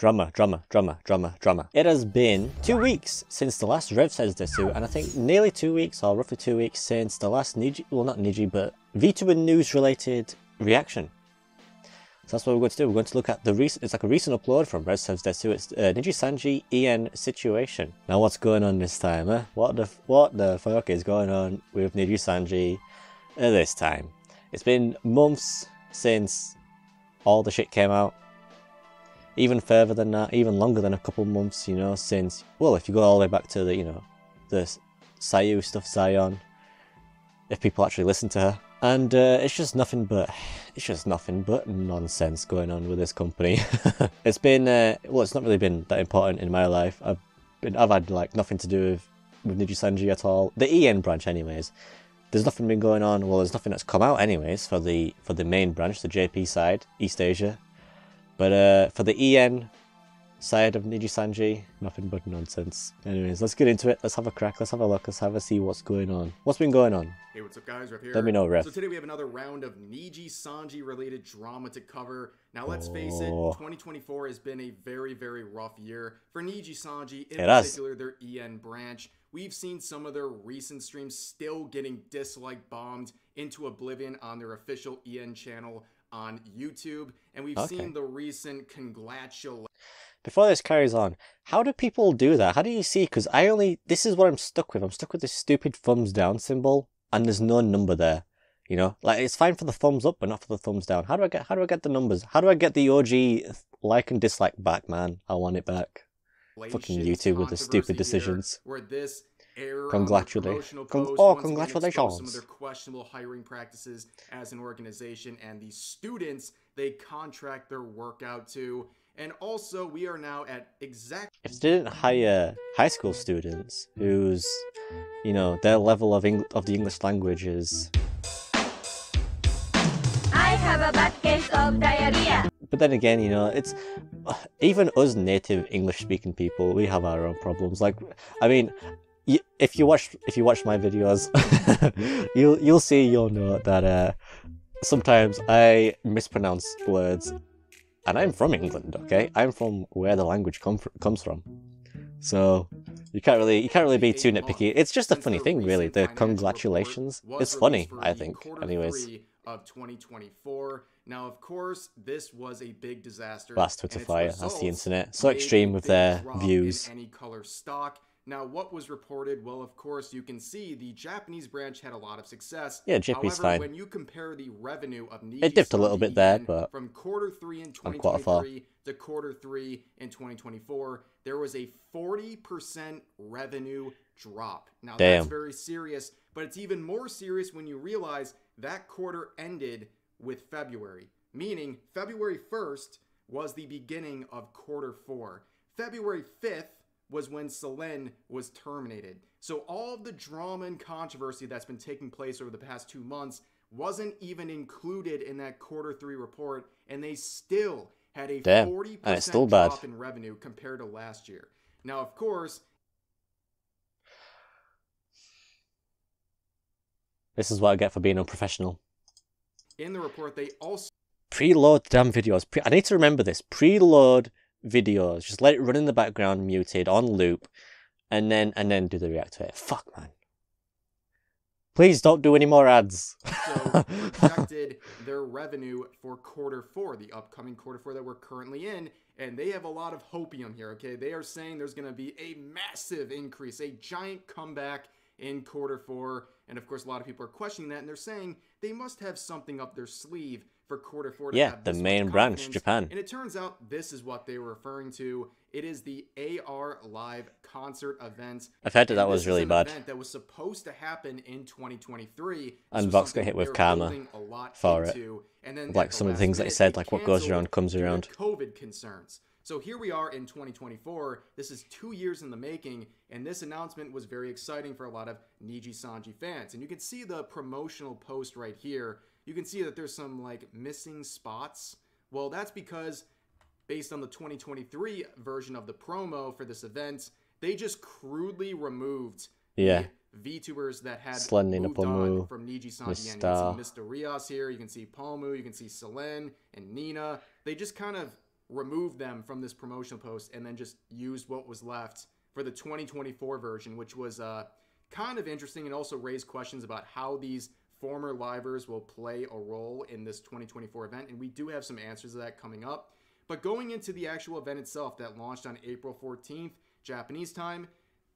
Drama, drummer, drummer, drummer, drama. It has been two weeks since the last Rev says Desu, and I think nearly two weeks, or roughly two weeks, since the last Niji, well not Niji, but VTuber news related reaction. So that's what we're going to do. We're going to look at the recent, it's like a recent upload from Rev Says Desu. It's uh, Niji Sanji EN situation. Now what's going on this time, eh? What the, what the fuck is going on with Niji Sanji uh, this time? It's been months since all the shit came out even further than that, even longer than a couple months, you know, since, well, if you go all the way back to the, you know, the Sayu stuff, Zaion, if people actually listen to her. And uh, it's just nothing but, it's just nothing but nonsense going on with this company. it's been, uh, well, it's not really been that important in my life. I've been, I've had like nothing to do with, with Niji Sanji at all. The EN branch anyways. There's nothing been going on, well, there's nothing that's come out anyways for the, for the main branch, the JP side, East Asia. But uh, for the EN side of Niji Sanji, nothing but nonsense. Anyways, let's get into it. Let's have a crack. Let's have a look. Let's have a see what's going on. What's been going on? Hey, what's up, guys? Rev here. Let me know, Rev. So today we have another round of Niji Sanji related drama to cover. Now, let's face it, Oh. 2024 has been a very, very rough year for Niji Sanji, in It has. particular their EN branch. We've seen some of their recent streams still getting dislike bombed into oblivion on their official EN channel on YouTube, and we've Okay. seen the recent congratulations. Before this carries on, how do people do that? How do you see? Because I only, this is what I'm stuck with. I'm stuck with this stupid thumbs down symbol, and there's no number there. You know, like it's fine for the thumbs up, but not for the thumbs down. How do I get? How do I get the numbers? How do I get the OG like and dislike back, man? I want it back. Fucking YouTube with the stupid controversy here, decisions. Where this error Congratula- on their promotional con- oh, once again congratulations. Some of their questionable hiring practices as an organization and the students they contract their work out to. And also, we are now at exact If they didn't hire high school students whose, you know, their level of Eng- of the English language is I have a bad case of diarrhea. But then again, you know, it's even us native English speaking people, we have our own problems. Like, I mean, y- if you watch if you watch my videos, you'll you'll see you'll know that uh, sometimes I mispronounce words, and I'm from England. Okay, I'm from where the language come fr- comes from. So you can't really you can't really be too nitpicky. It's just a funny thing, really. The congratulations. It's funny, I think. Anyways. of 2024. Now, of course, this was a big disaster. Last Twitter fire, that's the internet. So extreme with their views. ANYCOLOR stock. Now, what was reported? Well, of course, you can see the Japanese branch had a lot of success. Yeah, JP's However, fine. when you compare the revenue of Niji It dipped a little bit there, but from quarter three in on quarter four. 2023 to quarter three in 2024, there was a 40% revenue drop. Now, Damn. that's very serious, but it's even more serious when you realize that quarter ended with February, meaning February 1st was the beginning of quarter four. February 5th was when Selen was terminated. So all of the drama and controversy that's been taking place over the past two months wasn't even included in that quarter three report, and they still had a Damn, 40% and it's still bad. drop in revenue compared to last year. Now, of course, this is what I get for being unprofessional. in the report, they also preload damn videos. Pre- I need to remember this. Preload videos. Just let it run in the background, muted on loop, and then and then do the react to it. Fuck man. Please don't do any more ads. so projected their revenue for quarter four, the upcoming quarter four that we're currently in, and they have a lot of hopium here. Okay, they are saying there's going to be a massive increase, a giant comeback in quarter four, and of course, a lot of people are questioning that, and they're saying they must have something up their sleeve for quarter four. To Yeah, have the main branch. Japan. And it turns out this is what they were referring to. It is the AR Live concert event. I've heard that that was really bad. event that was supposed to happen in 2023. This And Vox got hit with karma building a lot for it. And then Like some of the things that he said, like what goes around comes around. COVID concerns. So here we are in 2024. This is two years in the making, and this announcement was very exciting for a lot of Niji Sanji fans. And you can see the promotional post right here. You can see that there's some like missing spots. Well, that's because based on the 2023 version of the promo for this event, they just crudely removed Yeah. the VTubers that had Slendy moved on from Niji Sanji. And you Mr. can see Mysta Rias here, you can see Pomu, you can see Selen and Nina. They just kind of removed them from this promotional post and then just used what was left for the 2024 version, which was uh, kind of interesting and also raised questions about how these former livers will play a role in this 2024 event. And we do have some answers to that coming up. But going into the actual event itself that launched on April 14th, Japanese time,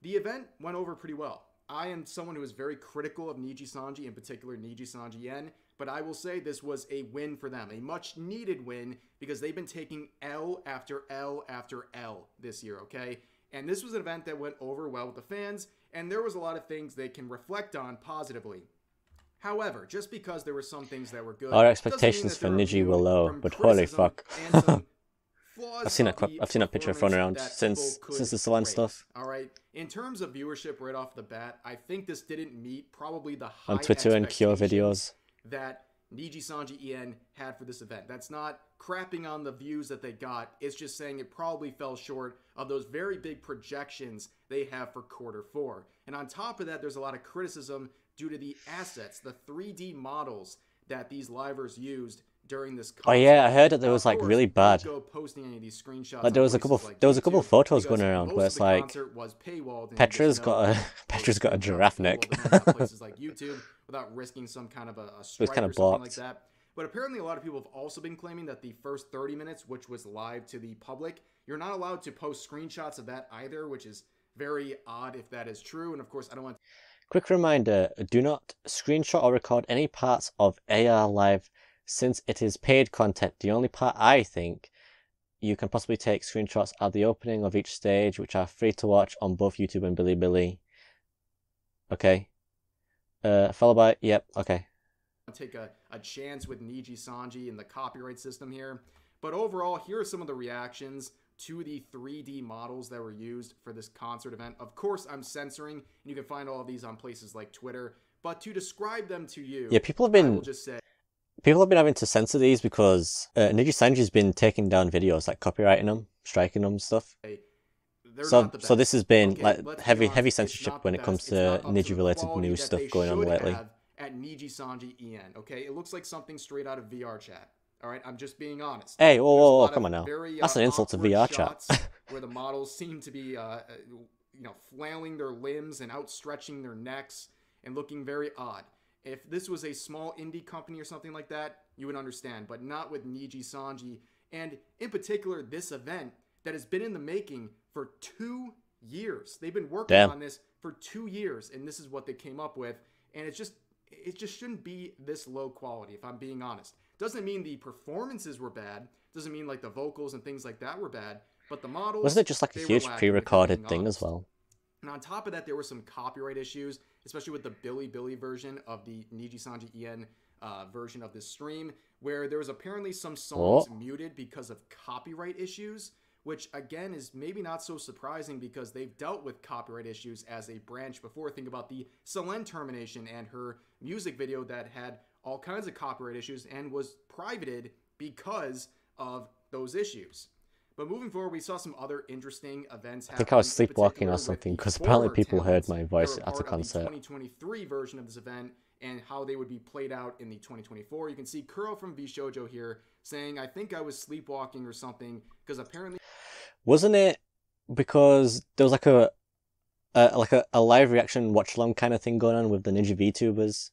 the event went over pretty well. I am someone who is very critical of Niji Sanji, in particular Niji Sanji EN, but I will say this was a win for them, a much needed win because they've been taking L after L after L this year, okay? And this was an event that went over well with the fans, and there was a lot of things they can reflect on positively. However, just because there were some things that were good, Our expectations for Niji were low, but holy fuck. and some flaws I've seen of that clip- the I've seen that picture thrown around since- since the Salon stuff. All right. In terms of viewership right off the bat, I think this didn't meet probably the high On Twitter and Kyo videos. That Niji Sanji EN had for this event. That's not crapping on the views that they got. It's just saying it probably fell short of those very big projections they have for quarter four. And on top of that, there's a lot of criticism due to the assets, the 3D models that these livers used during this. Oh yeah, I heard that there was of like really bad. Go posting any of these screenshots. Like, there was a couple like there was a couple of photos going around where it's like, concert and got a Petra's got a giraffe neck. places like YouTube without risking some kind of a, a strike kinda or something like blocked. that. But apparently, a lot of people have also been claiming that the first 30 minutes, which was live to the public, you're not allowed to post screenshots of that either, which is very odd if that is true. And of course, I don't want Quick reminder do not screenshot or record any parts of AR Live since it is paid content. The only part I think you can possibly take screenshots are the opening of each stage, which are free to watch on both YouTube and Bilibili. Okay. Uh, followed by, yep, okay. take a, a chance with Niji Sanji and the copyright system here. But overall, here are some of the reactions to the 3D models that were used for this concert event. Of course, I'm censoring, and you can find all of these on places like Twitter. But to describe them to you, Yeah, people have been just say people have been having to censor these because uh, Niji Sanji's been taking down videos, like copyrighting them, striking them, stuff. they're So, so this has been Okay, like heavy, honest, heavy censorship when it comes to It's not up the Niji-related news stuff going on lately. At Niji Sanji En, okay, it looks like something straight out of VR chat. All right, I'm just being honest. Hey, whoa, whoa, whoa, come on now. very, That's uh, an insult to VR chat. where the models seem to be, uh, uh, you know, flailing their limbs and outstretching their necks and looking very odd. If this was a small indie company or something like that, you would understand, but not with Niji Sanji. And in particular, this event that has been in the making for two years. They've been working Damn. on this for two years, and this is what they came up with. And it's just, it just shouldn't be this low quality, if I'm being honest. Doesn't mean the performances were bad. Doesn't mean like the vocals and things like that were bad. But the models Wasn't it just like a huge lacking, if I'm pre-recorded thing honest. as well? And on top of that, there were some copyright issues, especially with the Bilibili version of the Niji Sanji EN uh, version of this stream, where there was apparently some songs Oh. muted because of copyright issues, which again is maybe not so surprising because they've dealt with copyright issues as a branch before. Think about the Selen termination and her music video that had all kinds of copyright issues and was privated because of those issues. But moving forward, we saw some other interesting events. I think I was sleepwalking or something, because apparently people heard my voice at the of concert. 2023 version of this event and how they would be played out in the 2024. You can see Kuro from VShojo here saying, "I think I was sleepwalking or something because apparently Wasn't it because there was like a, a like a, a live reaction watch along kind of thing going on with the Ninja VTubers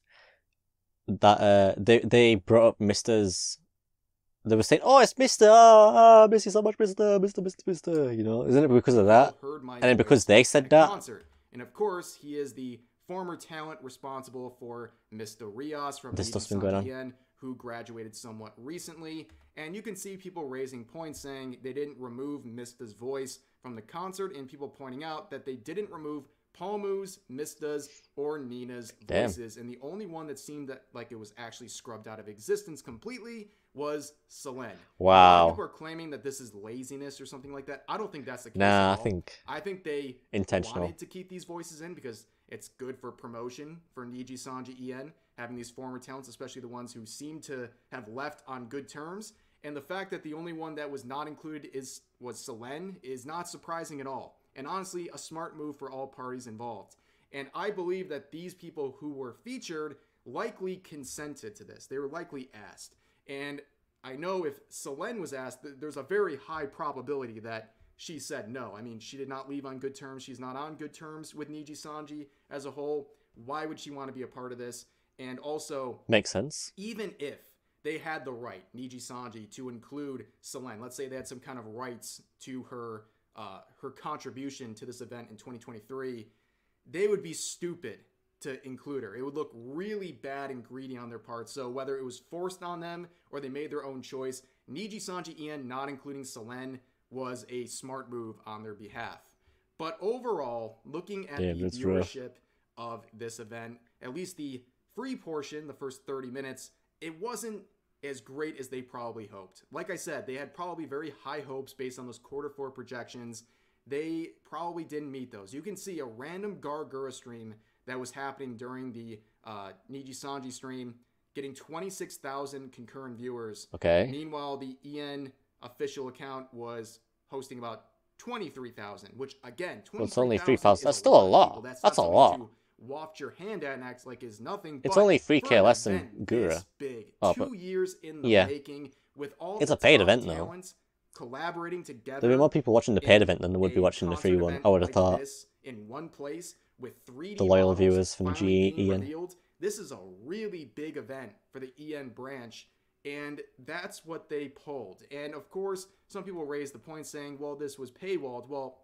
that uh they they brought up Mister's they were saying, "Oh, it's Mister! Ah, I miss you so much, Mister, Mister, Mister, Mister." You know, isn't it because of that? people heard my And then because they said that, concert. And of course, he is the former talent responsible for Mysta Rias from This stuff's been going on. Who graduated somewhat recently. And you can see people raising points saying they didn't remove Mysta's voice from the concert, and people pointing out that they didn't remove Pomu's, Mysta's, or Nina's Damn. voices. And the only one that seemed that like it was actually scrubbed out of existence completely was Selen. A lot of Wow. people are claiming that this is laziness or something like that. I don't think that's the case. Nah, I think I think they intentional. wanted to keep these voices in because it's good for promotion for Niji Sanji En having these former talents, especially the ones who seem to have left on good terms. And the fact that the only one that was not included is was Selen is not surprising at all. And honestly, a smart move for all parties involved. And I believe that these people who were featured likely consented to this. They were likely asked. And I know if Selen was asked, there's a very high probability that she said no. I mean, she did not leave on good terms. She's not on good terms with Niji Sanji as a whole. Why would she want to be a part of this? And also, Makes sense. even if they had the right, Niji Sanji, to include Selen, let's say they had some kind of rights to her uh, her contribution to this event in 2023, they would be stupid to include her. It would look really bad and greedy on their part. So whether it was forced on them or they made their own choice, Niji Sanji EN not including Selen was a smart move on their behalf. But overall, looking at Damn, the that's rough. viewership of this event, at least the free portion, the first 30 minutes, it wasn't as great as they probably hoped. Like I said, they had probably very high hopes based on those quarter four projections. They probably didn't meet those. You can see a random Gawr Gura stream that was happening during the uh, Niji Sanji stream, getting 26,000 concurrent viewers. Okay. Meanwhile, the EN official account was hosting about 23,000, which again, Well, it's only 23,000 3,000. is That's still a lot. That's, That's a lot. to Waft your hand at and act like is nothing. It's only for 3K less than Gura. Big, Oh, two years in the yeah. making, with all It's a paid event, though. collaborating together. There'll be more people watching the paid event than there would be watching the free one. I would have like thought. this in one place with 3D The loyal viewers from GE Ian. revealed. This is a really big event for the EN branch, and that's what they pulled. And of course, some people raised the point saying, "Well, this was paywalled." Well,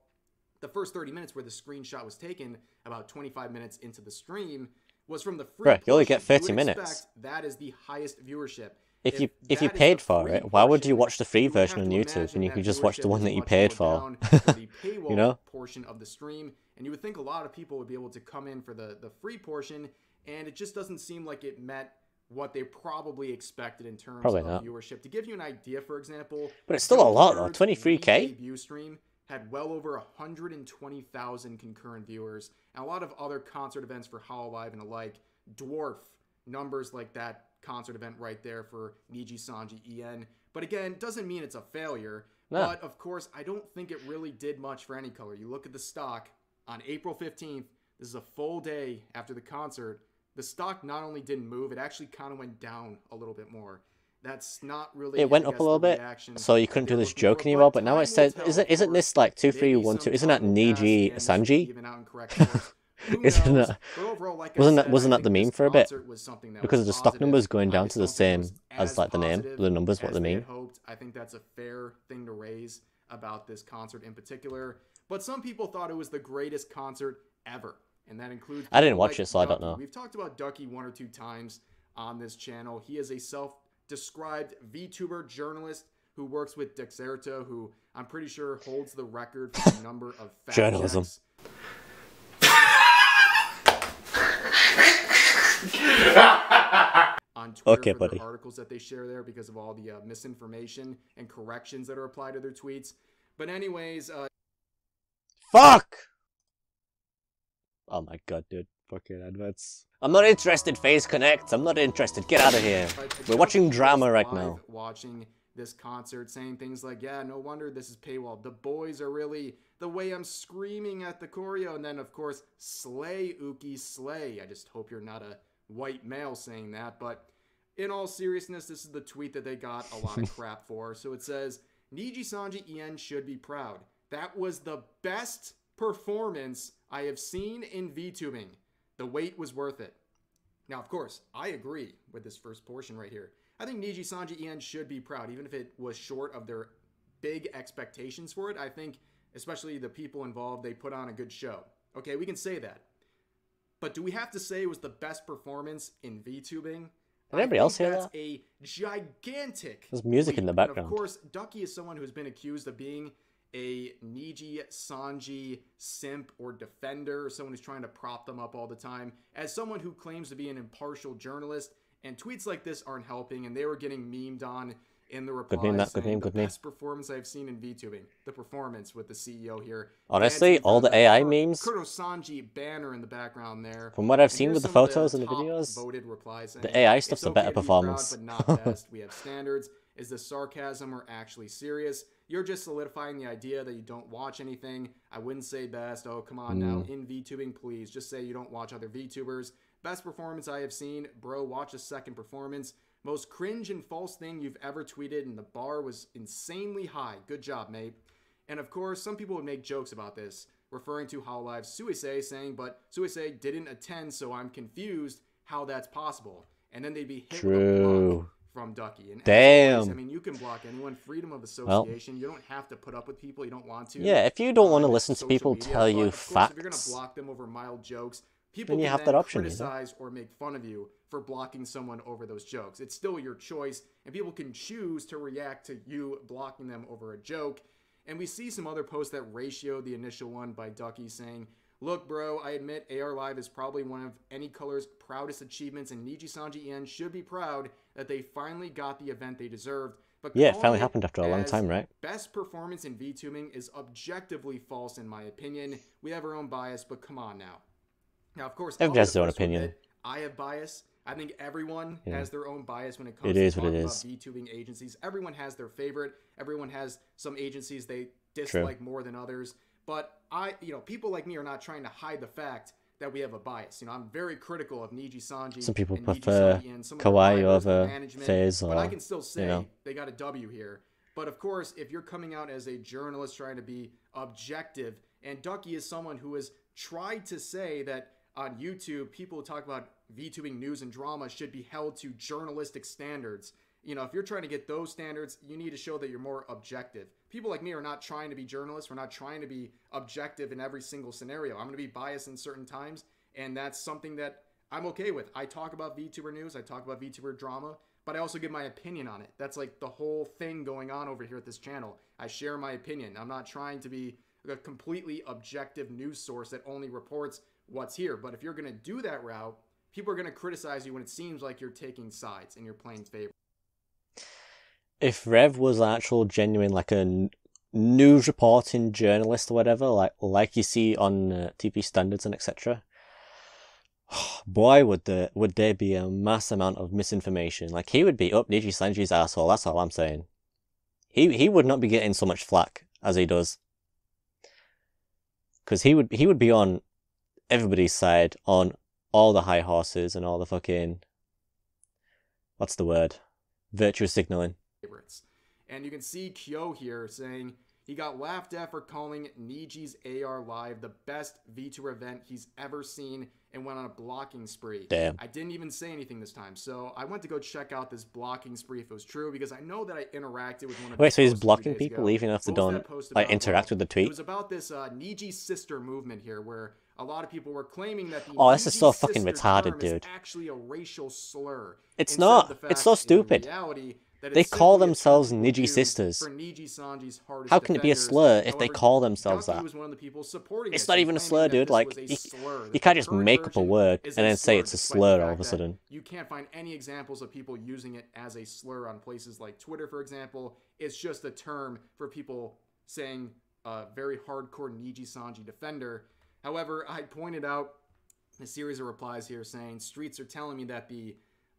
the first 30 minutes where the screenshot was taken, about 25 minutes into the stream, was from the free. Bruh, you only get 30 would minutes. That is the highest viewership. If you if you paid for it, why would you watch the free you version on YouTube when you could just watch the one that you paid for? down for the paywall know? portion of the stream, and you would think a lot of people would be able to come in for the the free portion, and it just doesn't seem like it met what they probably expected in terms Probably of not. viewership. To give you an idea, for example, But it's still a lot, though. 23K? debut stream had well over 120,000 concurrent viewers, and a lot of other concert events for Hololive and alike dwarf numbers like that concert event right there for Niji Sanji En. But again, doesn't mean it's a failure. No. But of course, I don't think it really did much for ANYCOLOR. You look at the stock on April 15th, this is a full day after the concert. The stock not only didn't move, it actually kind of went down a little bit more. That's not really. It went up a little bit, so you couldn't do this joke anymore. But now it says, isn't isn't this like two three one two? Isn't that Niji and this will be Sanji? even out in correct scores. Who Isn't that- overall, like wasn't that- wasn't that the meme for a bit? was something that Because the stock numbers going down to the don't think it was same as, as like, the name- the numbers, what the mean. hoped. I think that's a fair thing to raise about this concert in particular. But some people thought it was the greatest concert ever, and that includes. I didn't watch like it, so I don't know. We've talked about Ducky one or two times on this channel. He is a self-described VTuber journalist who works with Dexerto, who I'm pretty sure holds the record for the number of fact Journalism. checks on Twitter Okay, for buddy. articles that they share there because of all the uh, misinformation and corrections that are applied to their tweets. But anyways, uh, Fuck! Oh my god, dude. Fucking adverts. I'm not interested, Phase Connect. I'm not interested. Get out of here. We're watching drama right now. Watching this concert, saying things like, "Yeah, no wonder this is paywall. The boys are really the way I'm screaming at the choreo." And then, of course, slay Uki slay. I just hope you're not a white male saying that. But in all seriousness, this is the tweet that they got a lot of crap for. So it says, "Niji Sanji En should be proud. That was the best performance I have seen in VTubing. The wait was worth it." Now, of course, I agree with this first portion right here. I think Niji Sanji En should be proud, even if it was short of their big expectations for it. I think, especially the people involved, they put on a good show. Okay, we can say that. But do we have to say it was the best performance in VTubing? I anybody else hear that's a gigantic. There's music in the leap. And background. of course, Ducky is someone who's been accused of being a Niji Sanji simp or defender, or someone who's trying to prop them up all the time. As someone who claims to be an impartial journalist, and tweets like this aren't helping, and they were getting memed on in the replies. meme, that, good meme, good the meme." Best performance I've seen in VTubing. The performance with the CEO here. Honestly, all the AI memes- Kurosanji banner in the background there. From what I've And seen with the photos and the videos, voted replies the AI "It's stuff's a better be proud, performance." but not best. We have standards. Is this sarcasm or actually serious? You're just solidifying the idea that you don't watch anything. I wouldn't say best. Oh, come on now. Hmm. In VTubing, please. Just say you don't watch other VTubers. Best performance I have seen. Bro, watch a second performance. Most cringe and false thing you've ever tweeted, and the bar was insanely high. Good job, mate. And of course, some people would make jokes about this, referring to Hololive Suisei, saying, but Suisei didn't attend, so I'm confused how that's possible. And then they'd be hit with a True. block from Ducky. And Damn. always, I mean, you can block anyone. Freedom of association. you don't have to put up with people you don't want to. Yeah, if you don't want to uh, listen to people media, tell you course, If you're gonna block them over mild jokes, people Then you can have then that option, criticize or make fun of you for blocking someone over those jokes. It's still your choice, and people can choose to react to you blocking them over a joke. And we see some other posts that ratio the initial one by Ducky saying, Look, bro, I admit AR Live is probably one of ANYCOLOR's proudest achievements, and Niji Sanji En should be proud that they finally got the event they deserved. But Yeah, it finally happened after a long time, right? Best performance in VTubing is objectively false in my opinion. We have our own bias, but come on now. Now, of course, be has their own opinion. I have bias. I think everyone Yeah. has their own bias when it comes It to is what it talking about VTubing agencies. Everyone has their favorite. Everyone has some agencies they dislike more than others. But I, you know, people like me are not trying to hide the fact that we have a bias. You know, I'm very critical of Niji Sanji. Some people prefer Sanji and some of their Kawaii rivals, the over management, FaZe But I can still say know. they got a W here. But of course, if you're coming out as a journalist trying to be objective, and Ducky is someone who has tried to say that on YouTube, people talk about VTubing news and drama should be held to journalistic standards. You know, if you're trying to get those standards, you need to show that you're more objective. People like me are not trying to be journalists. We're not trying to be objective in every single scenario. I'm going to be biased in certain times, and that's something that I'm okay with. I talk about VTuber news, I talk about VTuber drama, but I also give my opinion on it. That's like the whole thing going on over here at this channel. I share my opinion. I'm not trying to be a completely objective news source that only reports what's here. But if you're going to do that route, people are going to criticize you when it seems like you're taking sides and you're playing favorites. If Rev was an actual genuine like a news reporting journalist or whatever, like like you see on uh, TV standards and etc. Boy, would there would there be a mass amount of misinformation. Like he would be up Niji Sanji's asshole. That's all I'm saying. He he would not be getting so much flack as he does. Because he would he would be on everybody's side on all the high horses and all the fucking what's the word virtuous signaling. Favorites. And you can see Kyo here saying he got laughed at for calling Niji's AR Live the best VTuber event he's ever seen and went on a blocking spree. Damn. I didn't even say anything this time, so I went to go check out this blocking spree if it was true because I know that I interacted with one of Wait, so he's posts a few blocking people ago. even if they don't like interact with the tweet? It was about this uh, Niji sister movement here, where a lot of people were claiming that the Oh, this is so fucking retarded, dude. actually a racial slur. It's not. It's so stupid. reality They call themselves Niji sisters. How can it be a slur if they call themselves that? was one of the people supporting It's not even a slur, dude. Like, you- you can't just make up a word and then say it's a slur all of a sudden. You can't find any examples of people using it as a slur on places like Twitter, for example. It's just a term for people saying a very hardcore Niji Sanji defender. However, I pointed out a series of replies here saying streets are telling me that the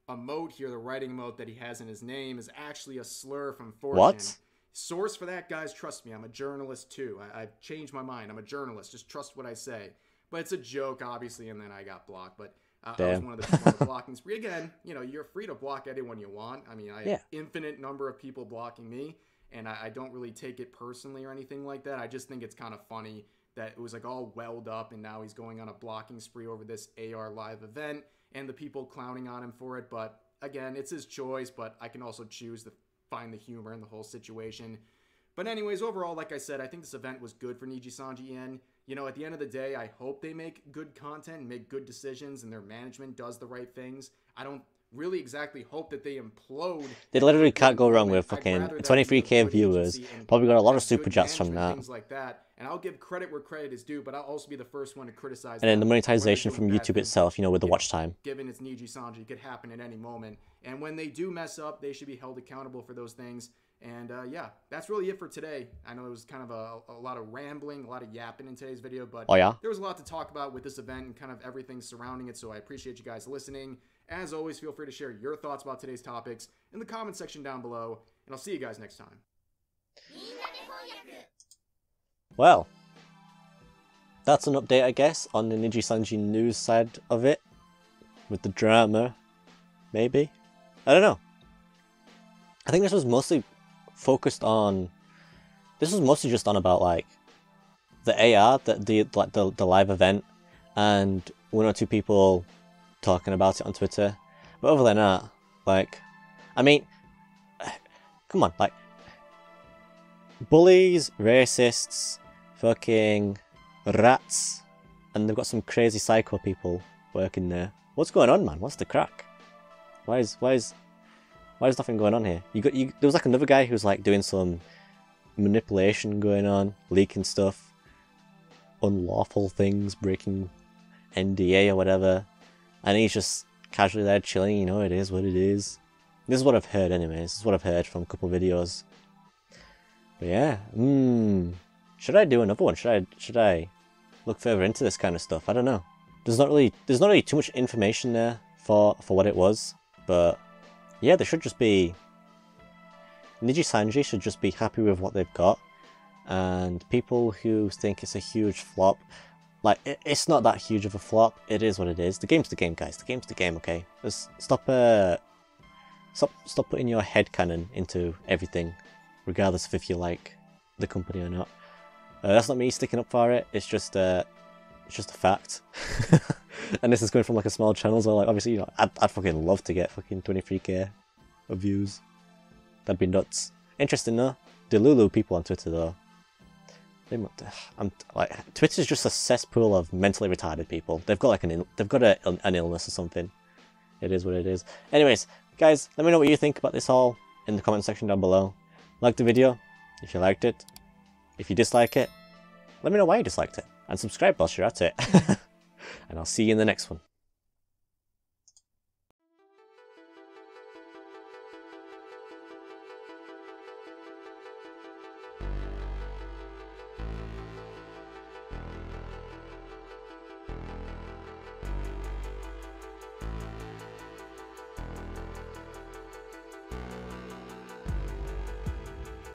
emote here, the writing emote that he has in his name, is actually a slur from 4chan. What? Source for that, guys. Trust me, I'm a journalist too. I, I've changed my mind. I'm a journalist. Just trust what I say. But it's a joke, obviously, and then I got blocked. But uh, I was one of the people on the blocking spree. Again, you know, you're free to block anyone you want. I mean, I Yeah. have infinite number of people blocking me, and I, I don't really take it personally or anything like that. I just think it's kind of funny that it was like all welled up, and now he's going on a blocking spree over this AR live event, and the people clowning on him for it. But again, it's his choice. But I can also choose to find the humor in the whole situation. But anyways, overall, like I said, I think this event was good for Niji Sanji En. You know, at the end of the day, I hope they make good content make good decisions and their management does the right things. I don't really exactly hope that they implode. They literally can't go wrong with fucking rather that be a 23k viewers. Probably got a lot of super chats from that. Things like that. And I'll give credit where credit is due, but I'll also be the first one to criticize And then the them when they're monetization from YouTube itself, you know, with the watch time. Given it's Niji Sanji, it could happen at any moment. And when they do mess up, they should be held accountable for those things. And uh, yeah, that's really it for today. I know it was kind of a, a lot of rambling, a lot of yapping in today's video, but Oh yeah. there was a lot to talk about with this event and kind of everything surrounding it. So I appreciate you guys listening. As always, feel free to share your thoughts about today's topics in the comment section down below. And I'll see you guys next time. Well, that's an update, I guess, on the Niji Sanji news side of it, with the drama, maybe. I don't know. I think this was mostly focused on. This was mostly just on about like the AR, the the like the, the live event, and one or two people talking about it on Twitter. But other than that, like, I mean, come on, like, bullies, racists, fucking rats, and they've got some crazy psycho people working there. What's going on, man? What's the crack? Why is why is why is nothing going on here? You got you. There was like another guy who was like doing some manipulation going on, leaking stuff, unlawful things, breaking NDA or whatever, and he's just casually there chilling. You know, it is what it is. This is what I've heard, anyway, This is what I've heard from a couple videos. But yeah, hmm. Should I do another one? Should I should I look further into this kind of stuff? I don't know. There's not really there's not really too much information there for for what it was, but yeah, they should just be Niji Sanji should just be happy with what they've got, and people who think it's a huge flop, like it, it's not that huge of a flop. It is what it is. The game's the game, guys. The game's the game. Okay, just stop uh stop stop putting your head cannon into everything, regardless of if you like the company or not. Uh, that's not me sticking up for it. It's just uh, it's just a fact. and this is going from like a small channel, so like obviously, you know, I'd, I'd fucking love to get fucking 23k of views. That'd be nuts. Interesting though. Delulu people on Twitter though. They, I'm like Twitter's just a cesspool of mentally retarded people. They've got like an they've got a, an illness or something. It is what it is. Anyways, guys, let me know what you think about this all in the comment section down below. Like the video if you liked it. If you dislike it, let me know why you disliked it. And subscribe whilst you're at it. and I'll see you in the next one.